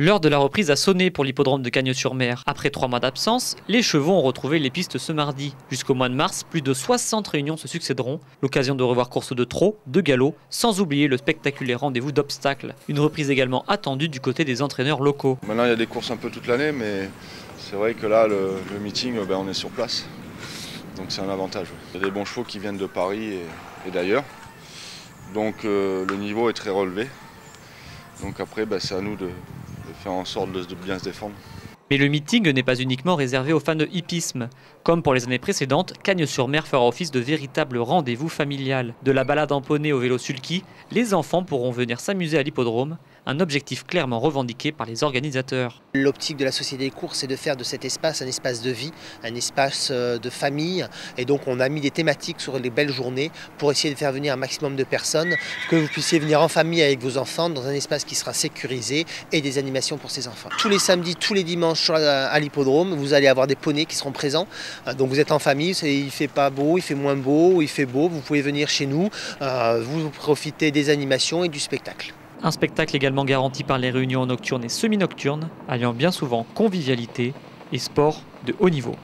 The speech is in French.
L'heure de la reprise a sonné pour l'hippodrome de Cagnes-sur-Mer. Après trois mois d'absence, les chevaux ont retrouvé les pistes ce mardi. Jusqu'au mois de mars, plus de 60 réunions se succéderont. L'occasion de revoir course de trot, de galop, sans oublier le spectaculaire rendez-vous d'obstacles. Une reprise également attendue du côté des entraîneurs locaux. Maintenant, il y a des courses un peu toute l'année, mais c'est vrai que là, le, meeting, ben, on est sur place. Donc c'est un avantage. Il y a des bons chevaux qui viennent de Paris et, d'ailleurs. Donc euh, le niveau est très relevé. Donc après, ben, c'est à nous de, faire en sorte de, bien se défendre. Mais le meeting n'est pas uniquement réservé aux fans de hippisme. Comme pour les années précédentes, Cagnes-sur-Mer fera office de véritable rendez-vous familial. De la balade en poney au vélo sulky, les enfants pourront venir s'amuser à l'hippodrome, un objectif clairement revendiqué par les organisateurs. L'optique de la société des courses, c'est de faire de cet espace un espace de vie, un espace euh, de famille. Et donc on a mis des thématiques sur les belles journées pour essayer de faire venir un maximum de personnes, que vous puissiez venir en famille avec vos enfants dans un espace qui sera sécurisé et des animations pour ces enfants. Tous les samedis, tous les dimanches à l'hippodrome, vous allez avoir des poneys qui seront présents. Euh, donc vous êtes en famille, il fait pas beau, il fait moins beau, il fait beau, vous pouvez venir chez nous, euh, vous profitez des animations et du spectacle. Un spectacle également garanti par les réunions nocturnes et semi-nocturnes, alliant bien souvent convivialité et sport de haut niveau.